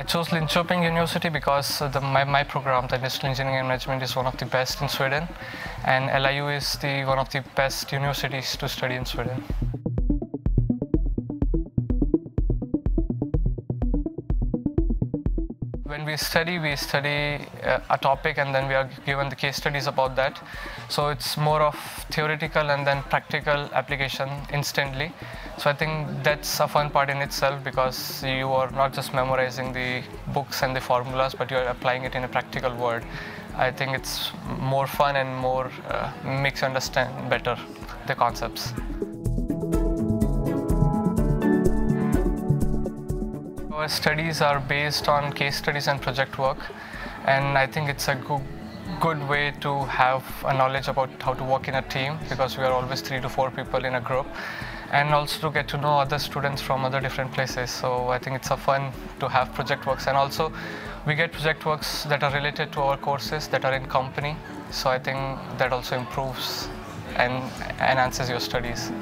I chose Linköping University because uh, the, my, my program, the Industrial Engineering and Management, is one of the best in Sweden, and LIU is the one of the best universities to study in Sweden. When we study, we study uh, a topic and then we are given the case studies about that. So it's more of theoretical and then practical application instantly. So I think that's a fun part in itself because you are not just memorizing the books and the formulas, but you're applying it in a practical world. I think it's more fun and more uh, makes you understand better the concepts. Our studies are based on case studies and project work, and I think it's a good, good way to have a knowledge about how to work in a team because we are always three to four people in a group, and also to get to know other students from other different places. So I think it's a fun to have project works, and also we get project works that are related to our courses that are in company. So I think that also improves and enhances your studies.